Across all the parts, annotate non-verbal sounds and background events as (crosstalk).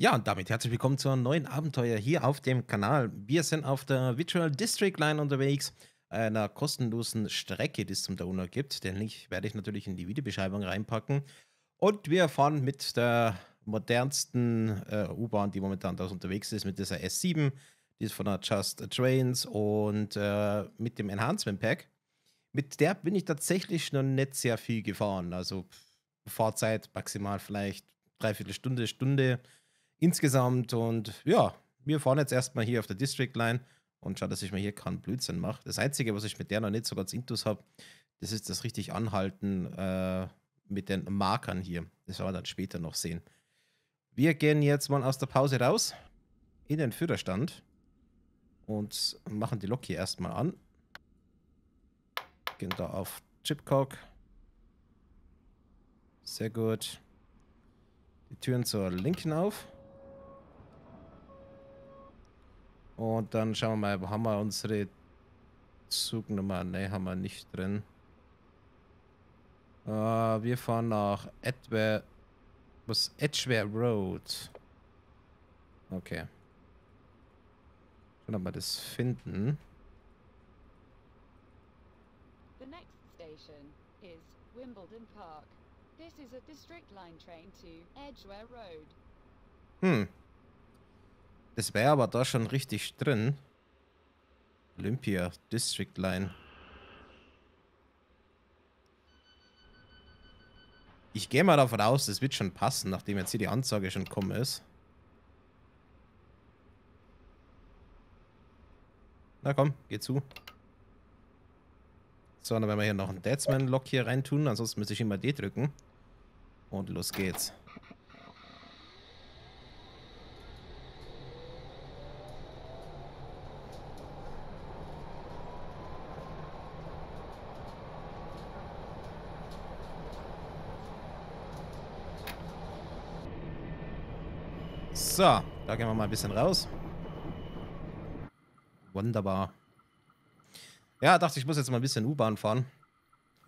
Ja, und damit herzlich willkommen zu einem neuen Abenteuer hier auf dem Kanal. Wir sind auf der Virtual District Line unterwegs, einer kostenlosen Strecke, die es zum Download gibt. Den Link werde ich natürlich in die Videobeschreibung reinpacken. Und wir fahren mit der modernsten äh, U-Bahn, die momentan da unterwegs ist, mit dieser S7. Die ist von der Just Trains und äh, mit dem Enhancement Pack. Mit der bin ich tatsächlich noch nicht sehr viel gefahren. Also Fahrzeit maximal vielleicht dreiviertel Stunde, Stunde insgesamt. Und ja, wir fahren jetzt erstmal hier auf der District Line und schauen, dass ich mir hier keinen Blödsinn mache. Das Einzige, was ich mit der noch nicht so ganz intus habe, das ist das richtig Anhalten äh, mit den Markern hier. Das werden wir dann später noch sehen. Wir gehen jetzt mal aus der Pause raus in den Führerstand und machen die Lok hier erstmal an. Gehen da auf Chipcock. Sehr gut. Die Türen zur linken auf. Und dann schauen wir mal, haben wir unsere Zugnummer? Ne, haben wir nicht drin. Uh, wir fahren nach Edware, was Edgware Road. Okay. Schauen wir mal das finden. The next station is Wimbledon Park. This is a district line train to Edgware Road. Hm. Das wäre aber da schon richtig drin. Olympia District Line. Ich gehe mal davon aus, das wird schon passen, nachdem jetzt hier die Anzeige schon gekommen ist. Na komm, geh zu. So, dann werden wir hier noch einen Deadsman-Lock hier reintun, ansonsten müsste ich immer D drücken. Und los geht's. So, da gehen wir mal ein bisschen raus. Wunderbar. Ja, dachte ich muss jetzt mal ein bisschen U-Bahn fahren.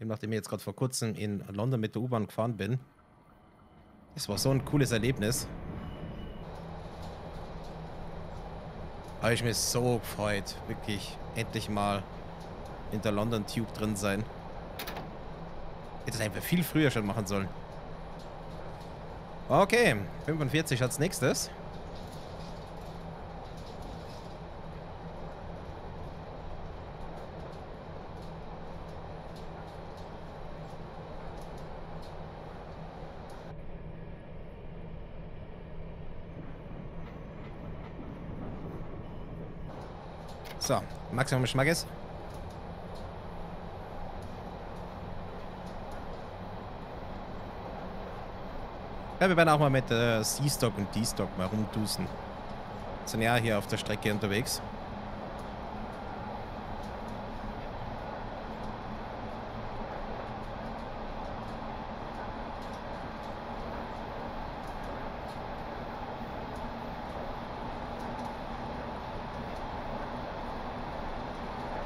Eben nachdem ich jetzt gerade vor kurzem in London mit der U-Bahn gefahren bin. Das war so ein cooles Erlebnis. Habe ich mich so gefreut. Wirklich endlich mal in der London Tube drin sein. Hätte es einfach viel früher schon machen sollen. Okay, 45 als nächstes. So, Maximum Schmackes. Ja, wir werden auch mal mit äh, C-Stock und D-Stock mal rumtusen. Sind ja hier auf der Strecke unterwegs.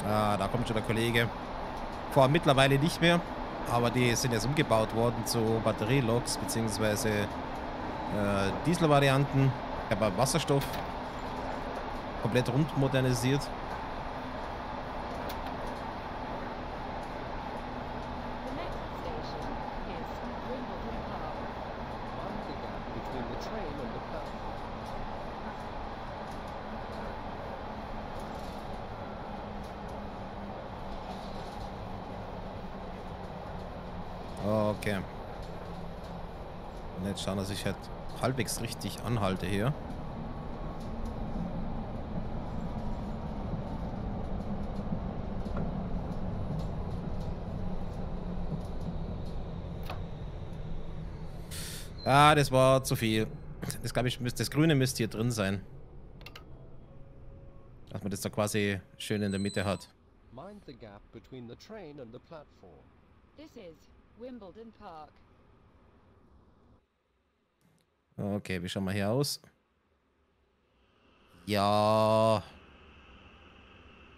Ah, da kommt schon der Kollege. Vor mittlerweile nicht mehr, aber die sind jetzt umgebaut worden zu Batterieloks bzw. Äh, Dieselvarianten. Aber Wasserstoff komplett rund modernisiert. The next station is Wimbledon Park. Mind the gap between the train and the platform. Okay. Und jetzt schauen, dass ich halt halbwegs richtig anhalte hier. Ah, das war zu viel. Das glaube ich, müsste, das Grüne müsste hier drin sein. Dass man das da quasi schön in der Mitte hat. Mind the gap between the train and the platform. This is Wimbledon Park. Okay, wie schauen wir hier aus? Ja.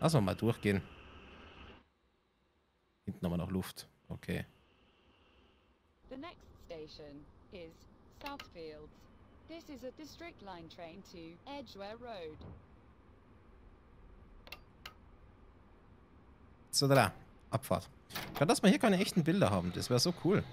Lass mal mal durchgehen. Hinten haben wir noch Luft. Okay. The next station is Southfields. This is a District Line train to Edgware Road. So, da, Abfahrt. Schade, dass wir hier keine echten Bilder haben. Das wäre so cool.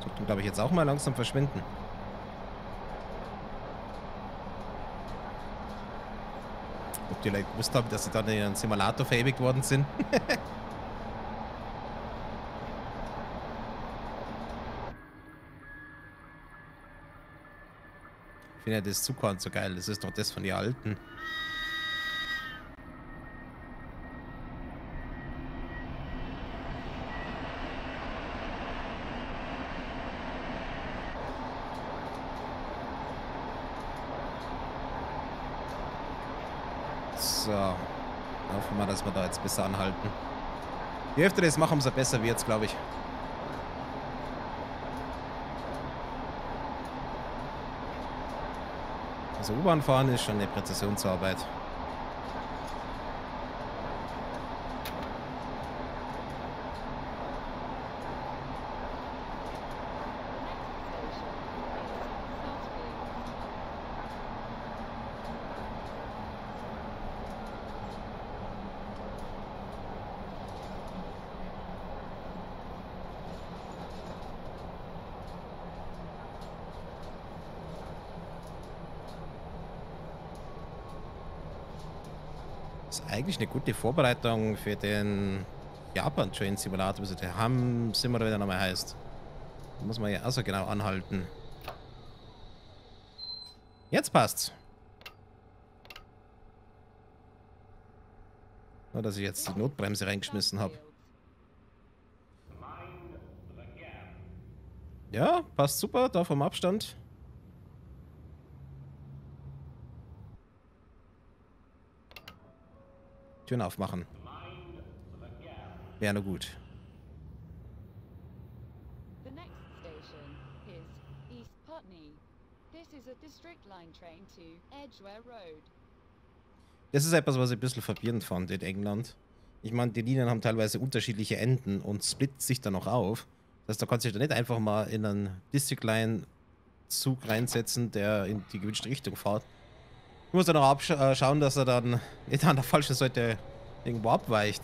Sollten, glaube ich, jetzt auch mal langsam verschwinden. Ob die Leute gewusst haben, dass sie dann in einen Simulator verewigt worden sind. (laughs) ich finde ja das Zukorn so geil. Das ist doch das von den Alten. So. Hoffen wir dass wir da jetzt besser anhalten. Je öfter das machen, umso besser wird's, glaube ich. Also U-Bahn fahren ist schon eine Präzisionsarbeit. The next station is Southfields. Das ist eigentlich eine gute Vorbereitung für den Japan Train Simulator, also der Ham Sim oder wie der Name heißt. Da muss man ja auch so genau anhalten. Jetzt passt's. Nur, dass ich jetzt die Notbremse reingeschmissen habe. Ja, passt super, da vom Abstand. Türen aufmachen. Wäre nur gut. The next station is East Putney. This is a District Line train to Edgware Road. Das ist etwas, was ich ein bisschen verwirrend fand in England. Ich meine, die Linien haben teilweise unterschiedliche Enden und splittet sich dann noch auf. Das heißt, da kannst du dich da nicht einfach mal in einen District Line Zug reinsetzen, der in die gewünschte Richtung fährt. Du musst dann auch absch- äh, dass er dann nicht an der falschen Seite irgendwo abweicht.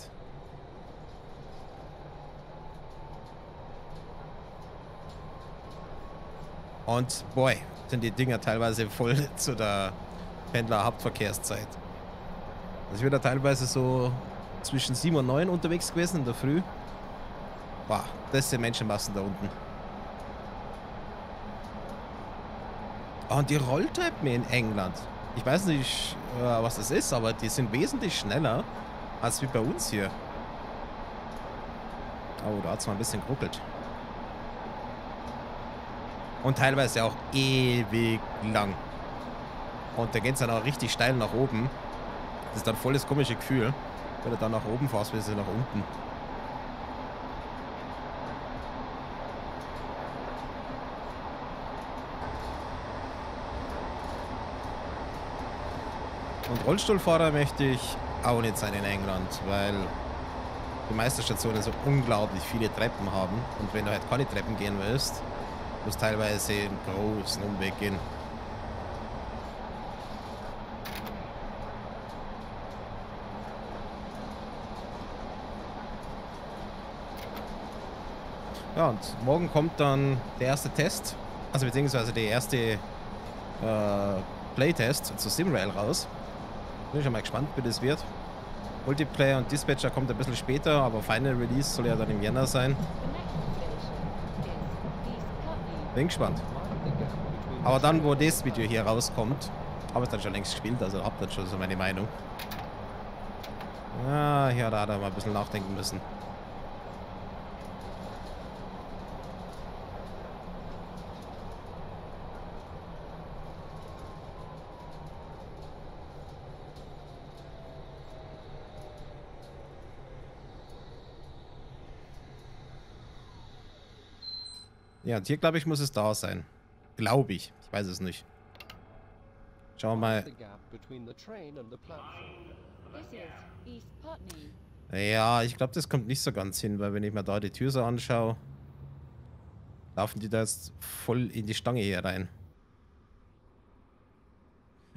Und boy, sind die Dinger teilweise voll (laughs) zu der Pendler-Hauptverkehrszeit. Also ich bin da teilweise so zwischen 7 und 9 unterwegs gewesen in der Früh. Boah, das sind Menschenmassen da unten. Und die Rolltreppen in England. Ich weiß nicht, äh, was das ist, aber die sind wesentlich schneller als wie bei uns hier. Oh, da hat es mal ein bisschen geruckelt. Und teilweise auch ewig lang. Und da geht es dann auch richtig steil nach oben. Das ist dann voll das komische Gefühl, wenn du dann nach oben fährst, wie sie nach unten. Und Rollstuhlfahrer möchte ich auch nicht sein in England, weil die meisten Stationen so unglaublich viele Treppen haben. Und wenn du halt keine Treppen gehen willst, musst du teilweise einen großen Umweg gehen. Ja, und morgen kommt dann der erste Test, also beziehungsweise der erste äh, Playtest zu Simrail raus. Bin schon mal gespannt, wie das wird. Multiplayer und Dispatcher kommt ein bisschen später, aber Final Release soll ja dann im Jänner sein. Bin gespannt. Aber dann, wo das Video hier rauskommt, habe ich dann schon längst gespielt, also hab dann schon so meine Meinung. Ja, hier da hat er mal ein bisschen nachdenken müssen. Ja, und hier glaube ich muss es da sein. Glaube ich. Ich weiß es nicht. Schauen wir mal. Ja, ich glaube, das kommt nicht so ganz hin, weil wenn ich mir da die Tür so anschaue, laufen die da jetzt voll in die Stange hier rein.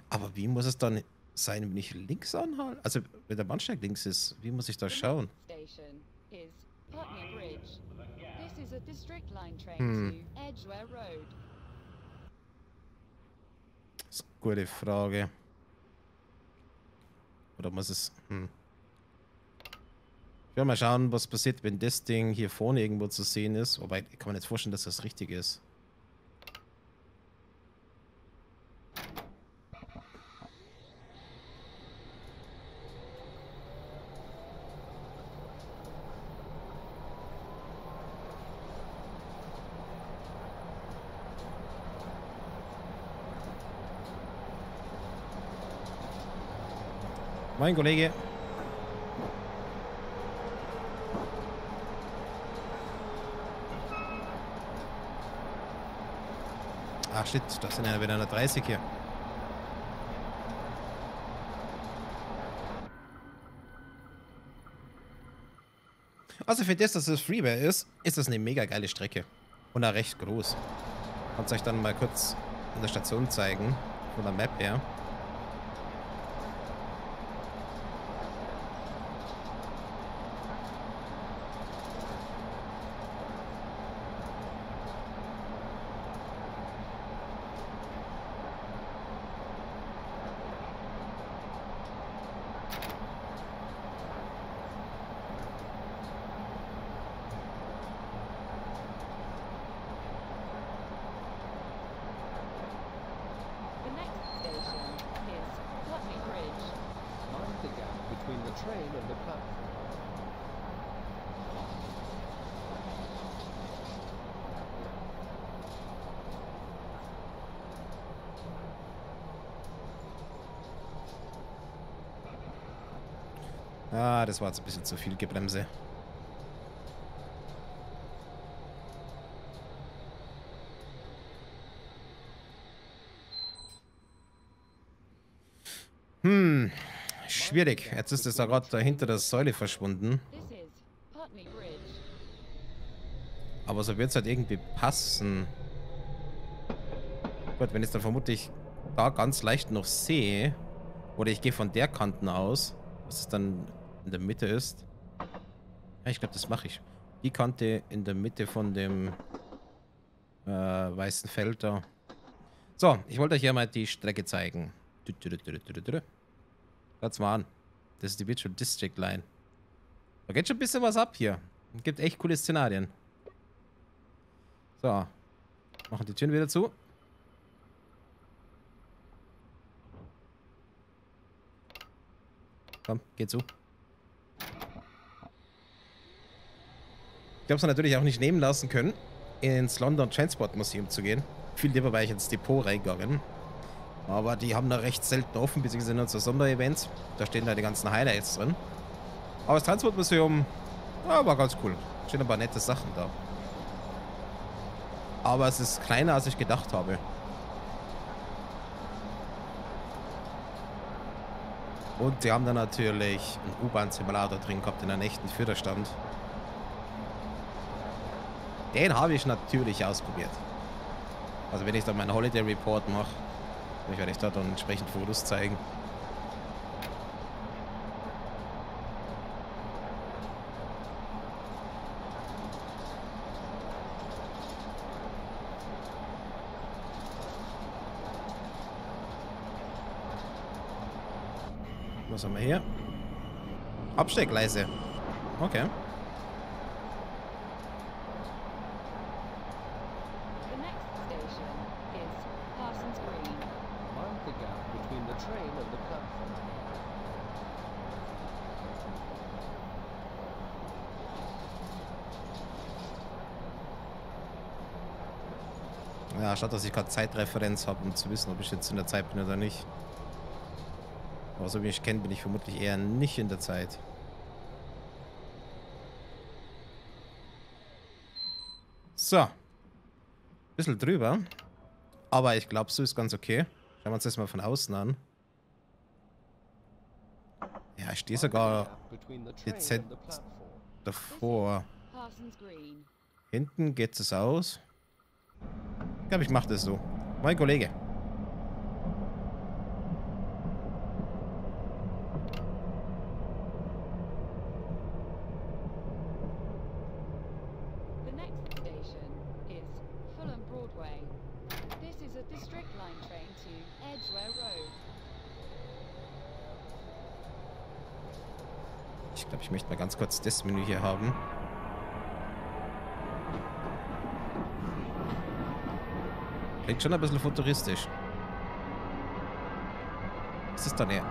Aber wie muss es dann sein, wenn ich links anhalte? Also, wenn der Bahnsteig links ist, wie muss ich da schauen? station is Putney Bridge. This is a district line train Hmm. to Edgware Road. Das ist eine gute Frage. Oder muss es... Hm. Ich will mal schauen, was passiert, wenn das Ding hier vorne irgendwo zu sehen ist. Wobei, kann mir nicht vorstellen, dass das richtig ist. Mein Kollege. Ach shit, das sind ja wieder eine 30 hier. Also für das, dass es Freeware ist, ist das eine mega geile Strecke. Und auch recht groß. Kannst euch dann mal kurz in der Station zeigen. Von der Map her. The next station is Putney Bridge. Mind the gap between the train and the platform. Ah, das war jetzt ein bisschen zu viel Gebremse. Hm, schwierig. Jetzt ist es da gerade dahinter der Säule verschwunden. Aber so wird es halt irgendwie passen. Gut, wenn ich es dann vermutlich da ganz leicht noch sehe, oder ich gehe von der Kanten aus, was es dann in der Mitte ist. Ja, ich glaube, das mache ich. Die Kante in der Mitte von dem äh, weißen Feld da. So, ich wollte euch ja mal die Strecke zeigen. Schaut's mal an. Das ist die Visual District Line. Da geht schon ein bisschen was ab hier. Gibt echt coole Szenarien. So. Machen die Türen wieder zu. Komm, geh zu. Ich habe es natürlich auch nicht nehmen lassen können, ins London Transport Museum zu gehen. Viel lieber wäre ich ins Depot reingegangen. Aber die haben da recht selten offen, beziehungsweise nur zu Sonderevents. Da stehen da die ganzen Highlights drin. Aber das Transportmuseum ja, war ganz cool. Stehen ein paar nette Sachen da. Aber es ist kleiner, als ich gedacht habe. Und sie haben dann natürlich einen U-Bahn-Simulator drin gehabt in einem echten Führerstand. Den habe ich natürlich ausprobiert. Also wenn ich dann meinen Holiday Report mache, werde ich da dann entsprechend Fotos zeigen. Was haben wir hier? Absteckleise. Okay. The next station is Parsons Green. Mind the gap between the train and the platform. Ja, statt dass ich gerade Zeitreferenz habe, um zu wissen, ob ich jetzt in der Zeit bin oder nicht. Aber so wie ich kenne, bin ich vermutlich eher nicht in der Zeit. So. Bisschen drüber. Aber ich glaube, so ist ganz okay. Schauen wir uns das mal von außen an. Ja, ich stehe sogar dezent davor. Hinten geht es aus. Ich glaube, ich mache das so. Mein Kollege. Ich glaube, ich möchte mal ganz kurz das Menü hier haben. Klingt schon ein bisschen futuristisch. Ist das da eine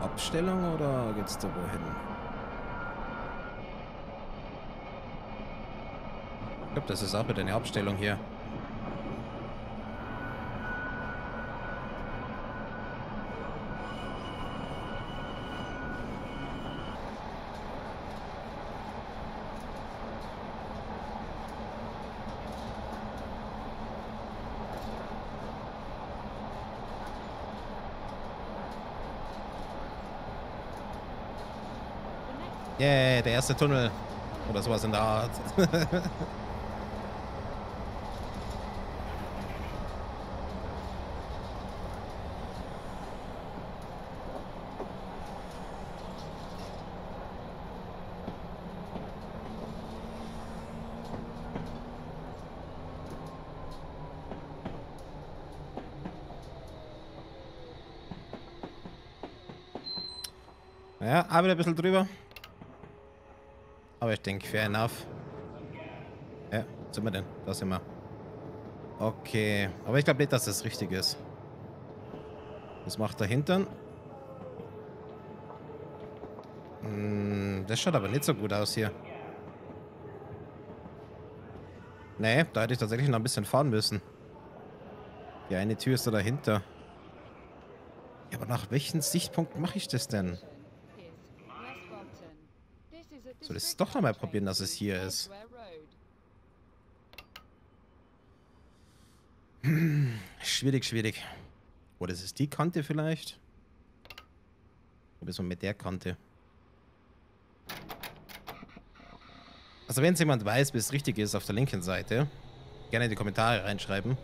Abstellung oder geht's da wohin? Ich glaube, das ist auch wieder eine Abstellung hier. The next Yeah, der erste Tunnel. Oder sowas in der Art. (laughs) Ja, arbeite ein bisschen drüber. Aber ich denke, fair enough. Ja, sind wir denn? Da sind wir. Okay. Aber ich glaube nicht, dass das richtig ist. Was macht der Hintern? Hm, das schaut aber nicht so gut aus hier. Nee, da hätte ich tatsächlich noch ein bisschen fahren müssen. Die eine Tür ist da dahinter. Ja, aber nach welchem Sichtpunkt mache ich das denn? station is West Brompton. This is a Soll ich es doch noch mal Line train probieren, dass es hier ist? Road. Schwierig, schwierig. Oder ist es die Kante vielleicht? Oder so mit der Kante? Also wenn es jemand weiß, wie es richtig ist auf der linken Seite, gerne in die Kommentare reinschreiben.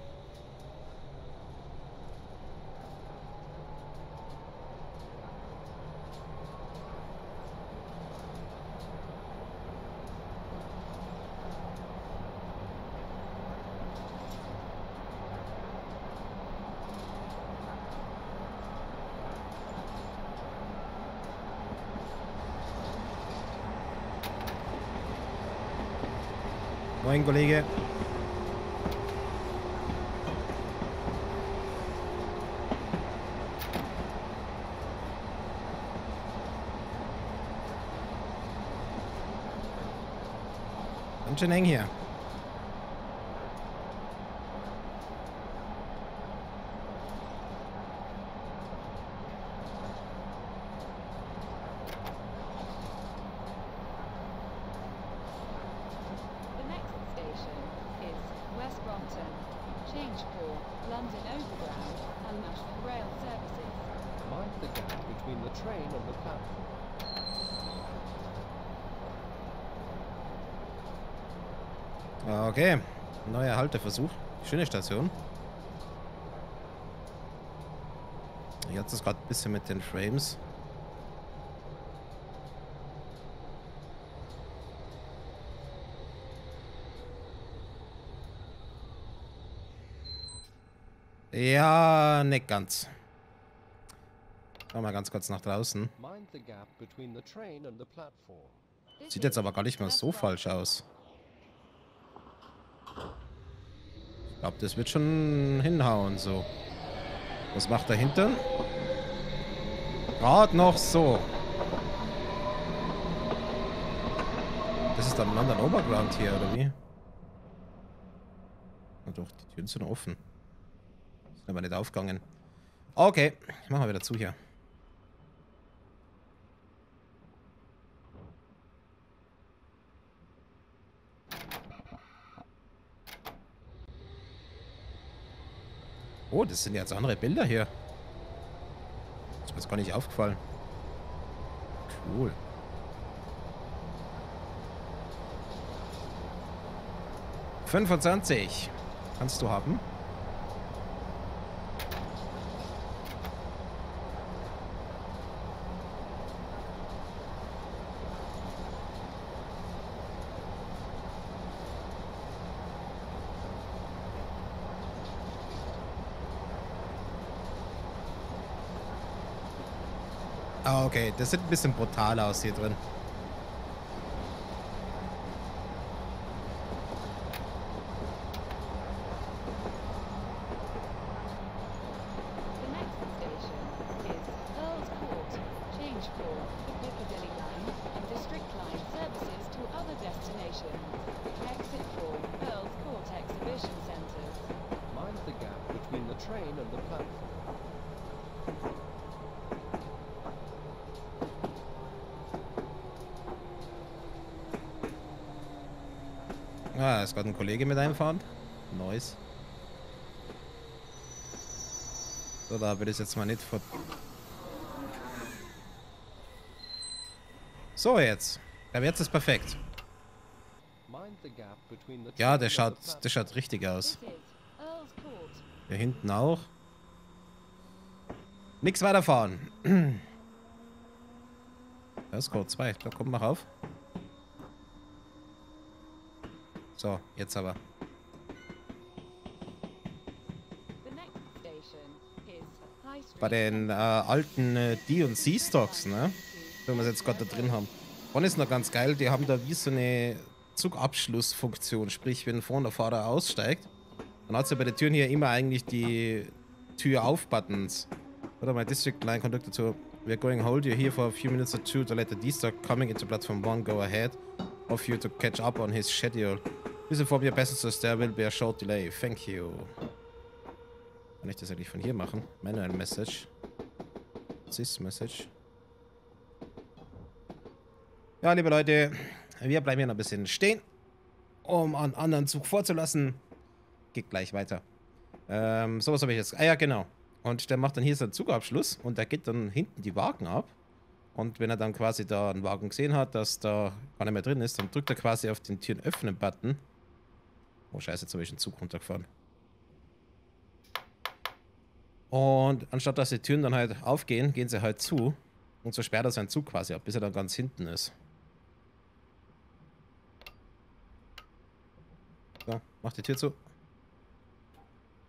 Moin, Kollege. Ganz schön eng hier. The next station is West Brompton. Change for London Overground and National Rail Services. Mind the gap between the train and the platform. Okay. Neuer Halteversuch. Schöne Station. Jetzt ist gerade ein bisschen mit den Frames. Ja, nicht ganz. Schau mal ganz kurz nach draußen. Sieht jetzt aber gar nicht mal so falsch aus. Ich glaube, das wird schon hinhauen so. Was macht er hinten? Gerade noch so. Das ist dann ein anderer Overground hier, oder wie? Na doch, die Türen sind offen. Sind aber nicht aufgegangen. Okay, machen wir wieder zu hier. Oh, das sind jetzt andere Bilder hier. Das ist mir jetzt gar nicht aufgefallen. Cool. Fünfundzwanzig. Kannst du haben? Okay. Das sieht ein bisschen brutal aus hier drin. The next station is Earl's Court. Change for the Piccadilly line and District line services to other destinations. Exit for Earl's Court Exhibition Centres. Mind the gap between the train and the platform. Ah, ist gerade ein Kollege mit einfahren. Nice. So, da will ich jetzt mal nicht vor... So, jetzt. Ja, jetzt ist perfekt. Ja, der schaut, der schaut richtig aus. Hier hinten auch. Nix weiterfahren. (clears throat) Da ist Code 2. Da kommt noch auf. So, jetzt aber. Bei den äh, alten äh, D und C-Stocks, ne? Wenn wir es jetzt gerade da drin haben. One ist noch ganz geil, die haben da wie so eine Zugabschlussfunktion. Sprich, wenn vorne der Fahrer aussteigt, dann hat sie bei den Türen hier immer eigentlich die Tür auf Buttons. Oder my District Line Conductor to We're going hold you here for a few minutes or two to let the D-Stock coming into platform 1 go ahead of you to catch up on his schedule. Please inform your passengers there will be a short delay. Thank you. Kann ich das eigentlich von hier machen? Manual Message. This Message. Ja, liebe Leute, wir bleiben hier noch ein bisschen stehen, um einen anderen Zug vorzulassen. Geht gleich weiter. Ähm, sowas habe ich jetzt. Ah ja, genau. Und der macht dann hier seinen Zugabschluss und der geht dann hinten die Wagen ab. Und wenn er dann quasi da einen Wagen gesehen hat, dass da gar nicht mehr drin ist, dann drückt er quasi auf den Türen öffnen Button. Oh scheiße, jetzt habe ich den Zug runtergefahren. Und anstatt dass die Türen dann halt aufgehen, gehen sie halt zu. Und so sperrt er seinen Zug quasi ab, bis er dann ganz hinten ist. So, mach die Tür zu.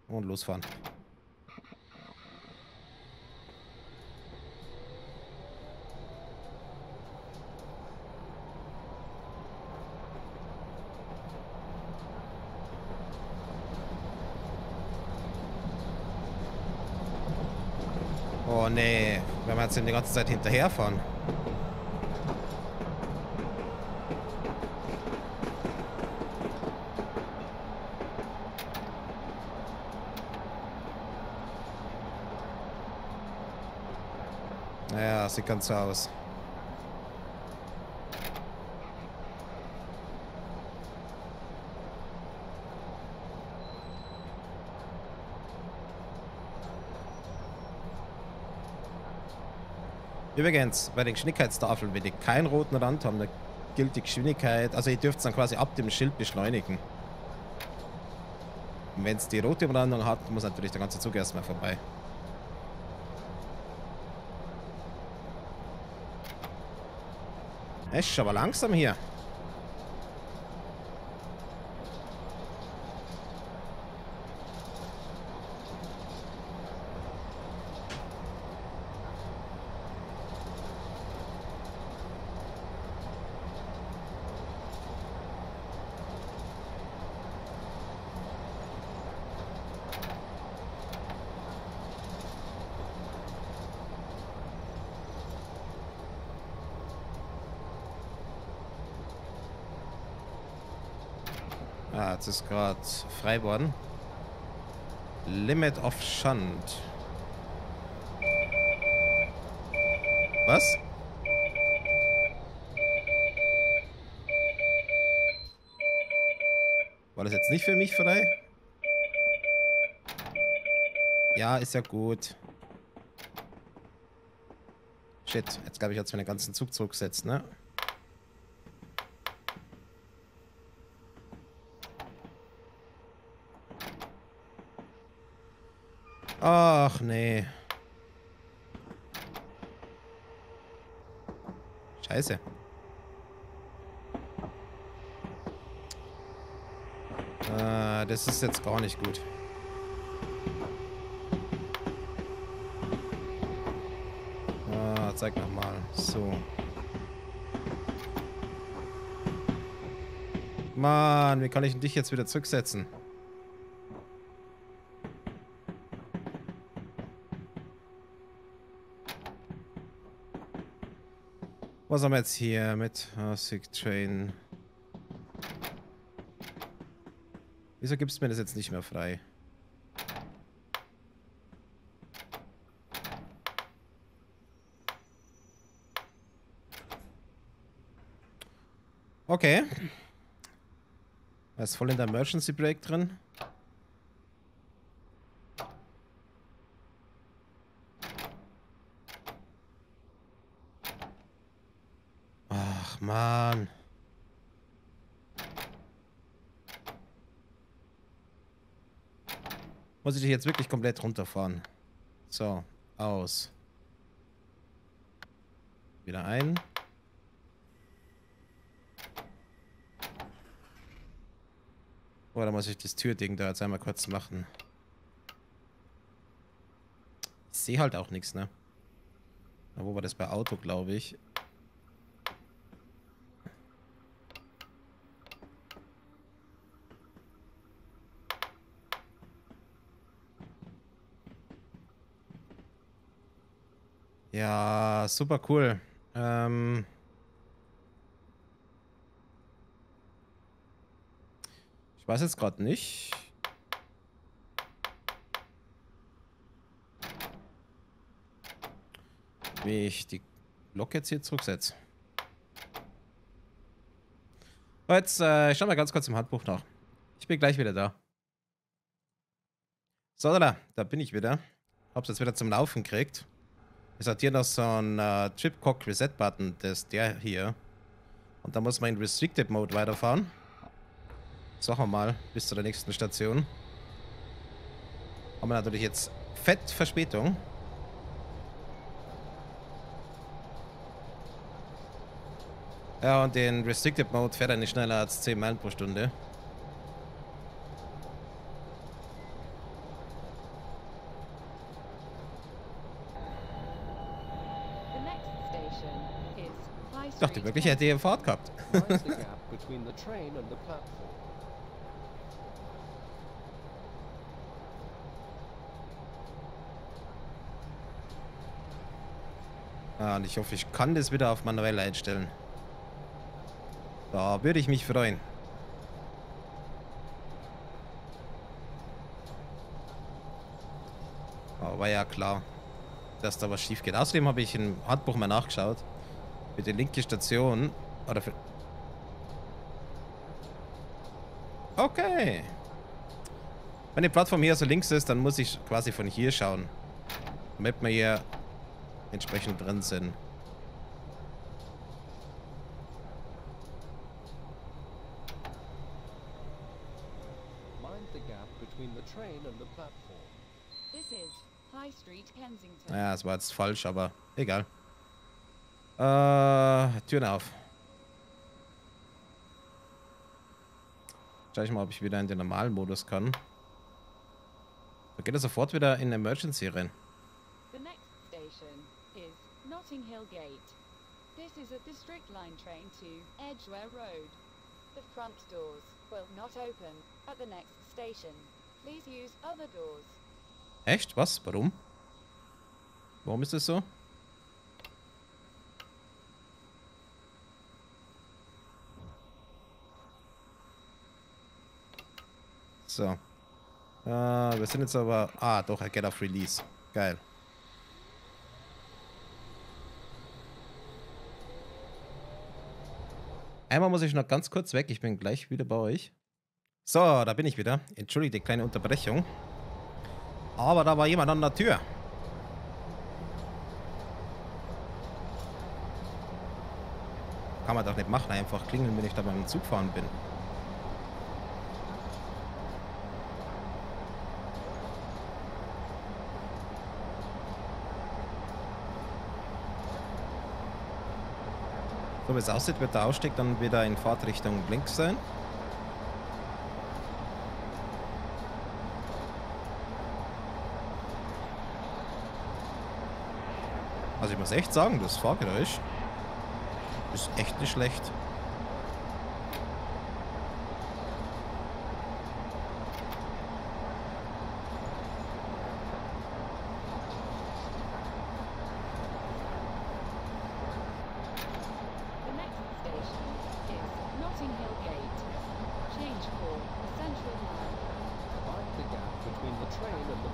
Und losfahren. Oh jetzt die ganze Zeit hinterherfahren. Naja, sieht ganz so aus. Übrigens, bei den Geschwindigkeitstafeln, wenn die keinen roten Rand haben, dann gilt die Geschwindigkeit, also ihr dürft dann quasi ab dem Schild beschleunigen. Und wenn es die rote Umrandung hat, muss natürlich der ganze Zug erstmal vorbei. Es ist aber langsam hier. Jetzt ist gerade frei worden. Limit of Shunt. Was? War das jetzt nicht für mich frei? Ja, ist ja gut. Shit, jetzt glaube ich, hat es mir den ganzen Zug zurückgesetzt, ne? Ach, nee. Scheiße. Äh, das ist jetzt gar nicht gut. Ah, zeig nochmal. So. Mann, wie kann ich dich jetzt wieder zurücksetzen? Was haben wir jetzt hier mit oh, Sick Train? Wieso gibt es mir das jetzt nicht mehr frei? Okay. Er ist voll in der Emergency Break drin. Ach, Mann. Muss ich dich jetzt wirklich komplett runterfahren. So, aus. Wieder ein. Oder muss ich das Türding da jetzt einmal kurz machen? Ich sehe halt auch nichts, ne? Na, wo war das bei Auto, glaube ich? Ja, super cool. Ähm ich weiß jetzt gerade nicht. Wie ich die Lok jetzt hier zurücksetze. Jetzt äh, schauen wir ganz kurz im Handbuch nach. Ich bin gleich wieder da. So, da, da bin ich wieder. Hab's jetzt wieder zum Laufen gekriegt. Es hat hier noch so ein äh, Tripcock Reset Button, das ist der hier. Und da muss man in Restricted Mode weiterfahren. Sagen wir mal, bis zu der nächsten Station. Haben wir natürlich jetzt fett Verspätung. Ja, und den Restricted Mode fährt er nicht schneller als 10 Meilen pro Stunde. The next station is High Ich dachte wirklich, er hätte hier Fahrt gehabt. (laughs) Ah, und ich hoffe, ich kann das wieder auf manuell einstellen. Da würde ich mich freuen. Aber ja klar, dass da was schief geht. Außerdem habe ich im Handbuch mal nachgeschaut. Für die linke Station. Oder für. Okay. Wenn die Plattform hier so links ist, dann muss ich quasi von hier schauen. Damit wir hier entsprechend drin sind. Ja, das war jetzt falsch, aber egal. Äh, Türen auf. Schau ich mal, ob ich wieder in den normalen Modus kann. Da geht er sofort wieder in Emergency rein. The next station is Notting Hill Gate. This is a District Line train to Edgware Road. The front doors will not open at the next station. Please use other doors. Echt? Was? Warum? Warum ist das so? So. Äh, wir sind jetzt aber... Ah, doch, er geht auf Release. Geil. Einmal muss ich noch ganz kurz weg. Ich bin gleich wieder bei euch. So, da bin ich wieder. Entschuldigt die kleine Unterbrechung. Aber da war jemand an der Tür. Kann man doch nicht machen, einfach klingeln, wenn ich da beim Zug fahren bin. So wie es aussieht, wird der Ausstieg dann wieder in Fahrtrichtung links sein. Also ich muss echt sagen, das Fahrgeräusch ist echt nicht schlecht. The next station is Notting Hill Gate. Change for Central Line. Mind the gap train and the.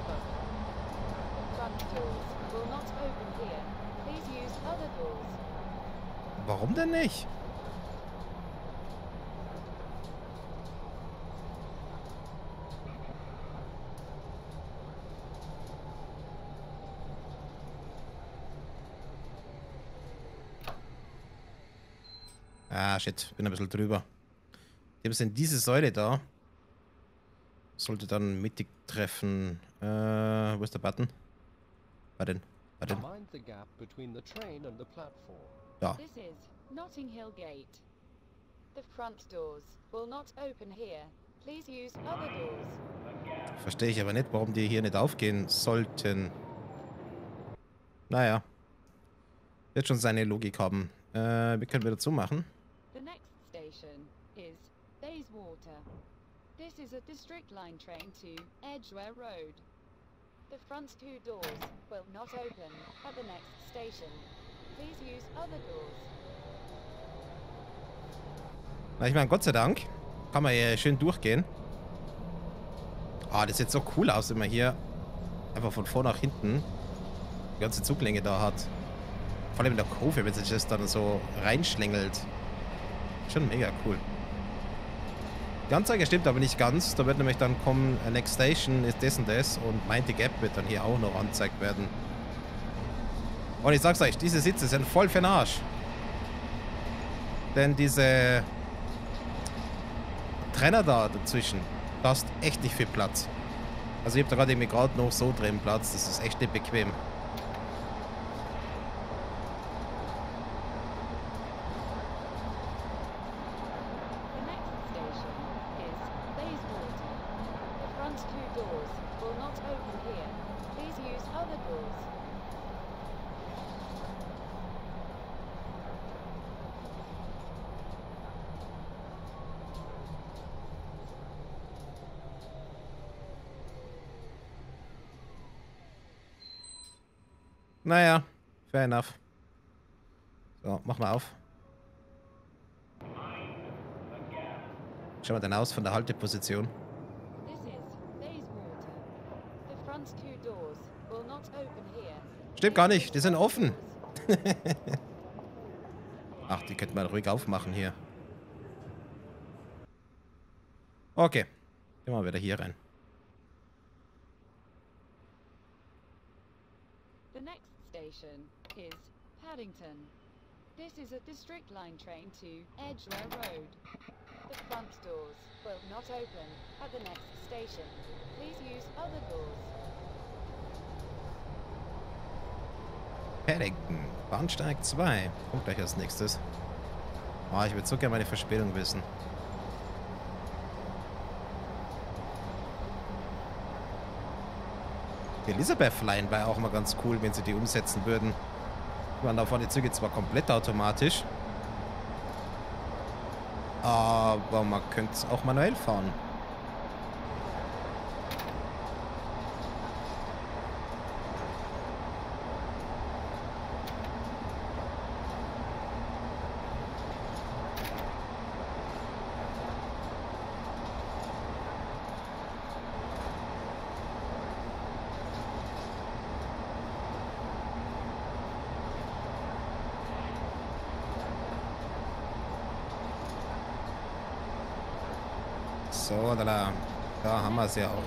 Warum denn nicht? Ah, shit. Bin ein bisschen drüber. Die sind diese Säule da. Sollte dann mittig treffen. Äh, wo ist der Button? Button. Button. Mind the gap between the train and the platform. Ja. This is Notting Hill Gate. The front doors will not open here. Please use other doors. Verstehe ich aber nicht, warum die hier nicht aufgehen sollten. Naja. Wird schon seine Logik haben. Äh, wir können wieder zumachen. The next station is Bayswater. This is a District Line train to Edgware Road. The front two doors will not open at the next station. Please use other doors. Na, ich meine, Gott sei Dank kann man hier schön durchgehen. Ah, das sieht so cool aus, wenn man hier einfach von vor nach hinten die ganze Zuglänge da hat. Vor allem in der Kurve, wenn sich das dann so reinschlängelt. Schon mega cool. Die Anzeige stimmt aber nicht ganz. Da wird nämlich dann kommen, äh, Next Station ist das und das und Mind the Gap wird dann hier auch noch angezeigt werden. Und ich sag's euch, diese Sitze sind voll für den Arsch. Denn diese Trenner da dazwischen, da hast echt nicht viel Platz. Also ich habe da gerade irgendwie gerade noch so drin Platz, das ist echt nicht bequem. The next station is Bayswater. The front two doors will not open here. Please use other doors. Naja, fair enough. So, mach mal auf. Schau mal dann aus von der Halteposition. Stimmt gar nicht, die sind offen. (laughs) Ach, die könnte man ruhig aufmachen hier. Okay, gehen wir wieder hier rein. Station is Paddington. This is a District Line train to Edgware Road. The front doors will not open at the next station. Please use other doors. Paddington, Bahnsteig 2. Kommt gleich als nächstes. Ah, ich würde so gerne meine Verspätung wissen. Elizabeth Line wäre auch mal ganz cool, wenn sie die umsetzen würden. Ich meine, da fahren die Züge zwar komplett automatisch. Aber man könnte es auch manuell fahren. So, da, da haben wir es ja auch.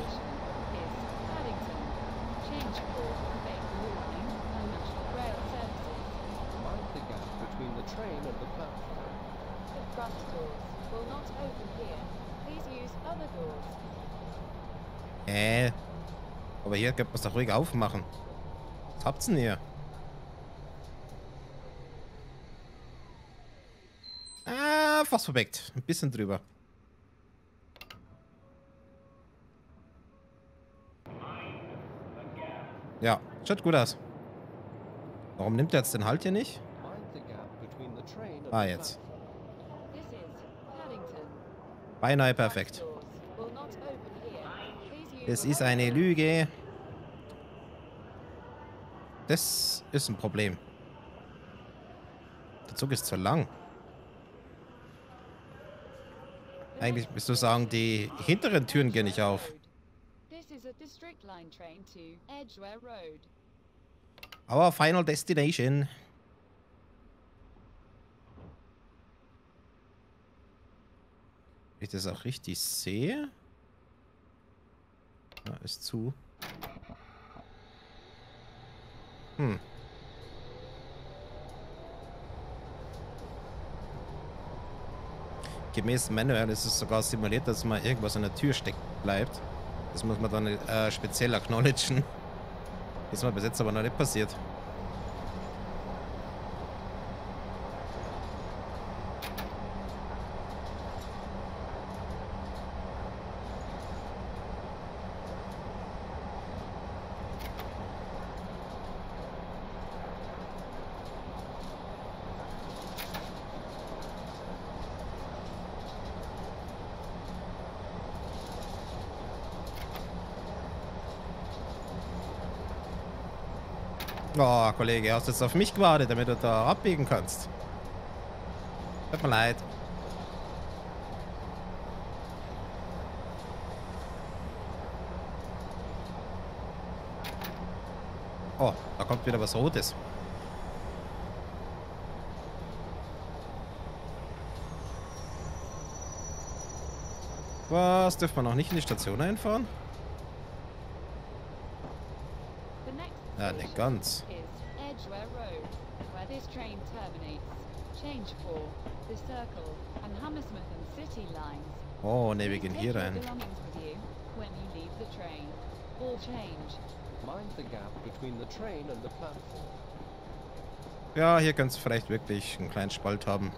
Äh. Aber hier könnte man es doch ruhig aufmachen. Was habt's denn hier? Ah, fast verbeckt. Ein bisschen drüber. Ja, schaut gut aus. Warum nimmt er jetzt den Halt hier nicht? Ah, jetzt. Beinahe perfekt. Das ist eine. Lüge. Das ist ein Problem. Der Zug ist zu lang. Eigentlich müsstest du sagen, die hinteren Türen gehen nicht auf. Is a District Line train to Edgware Road. Our final destination. Ich das auch richtig sehe. Ja, ist zu. Hm. Gemäß Manual ist es sogar simuliert, dass man irgendwas an der Tür stecken bleibt. Das muss man dann äh, speziell acknowledgen. Ist mir bis jetzt aber noch nicht passiert. Oh, Kollege, hast jetzt auf mich gewartet, damit du da abbiegen kannst. Tut mir leid. Oh, da kommt wieder was Rotes. Was? Dürfen wir noch nicht in die Station einfahren? Ja, nicht ganz. Oh, ne, wir gehen hier rein. Ja, hier kannst du vielleicht wirklich einen kleinen Spalt haben.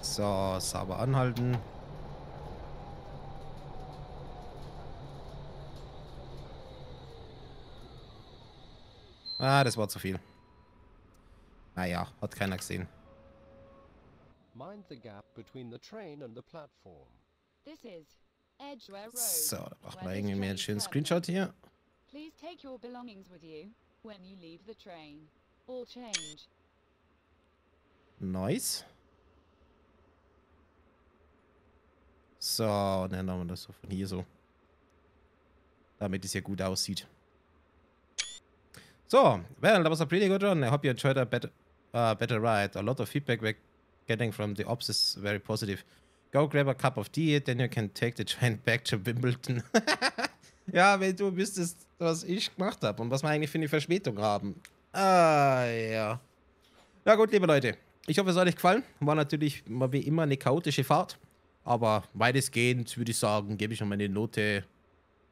So, sauber anhalten. Ah, das war zu viel. Naja, hat keiner gesehen. Mind the gap between the train and the platform. This is Edgware Road. So, da man this irgendwie mehr einen schönen Screenshot hier. Please take your belongings with you when you leave the train. All change. Nice. So, und dann haben wir das so von hier so. Damit es hier gut aussieht. So, well, that was a pretty good run. I hope you enjoyed a better, uh, better ride. A lot of feedback we're getting from the ops is very positive. Go grab a cup of tea, then you can take the (laughs) train back to Wimbledon. (laughs) ja, wenn du wüsstest, was ich gemacht habe und was wir eigentlich für eine Verspätung haben. Ah, ja. Ja gut, liebe Leute. Ich hoffe, es hat euch gefallen. War natürlich mal wie immer eine chaotische Fahrt. Aber weitestgehend würde ich sagen, gebe ich noch meine Note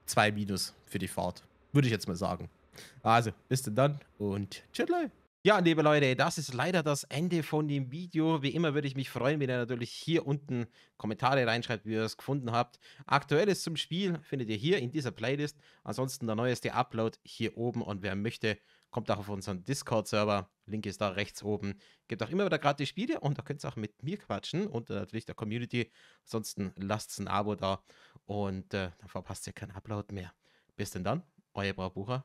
2 minus für die Fahrt. Würde ich jetzt mal sagen. Also, bis dann und tschüss. Ja, liebe Leute, das ist leider das Ende von dem Video. Wie immer würde ich mich freuen, wenn ihr natürlich hier unten Kommentare reinschreibt, wie ihr es gefunden habt. Aktuelles zum Spiel findet ihr hier in dieser Playlist. Ansonsten der neueste Upload hier oben und wer möchte, kommt auch auf unseren Discord-Server. Link ist da rechts oben. Gibt auch immer wieder gratis Spiele und da könnt ihr auch mit mir quatschen und natürlich der Community. Ansonsten lasst ein Abo da und äh, dann verpasst ihr keinen Upload mehr. Bis denn dann, euer Braubucher.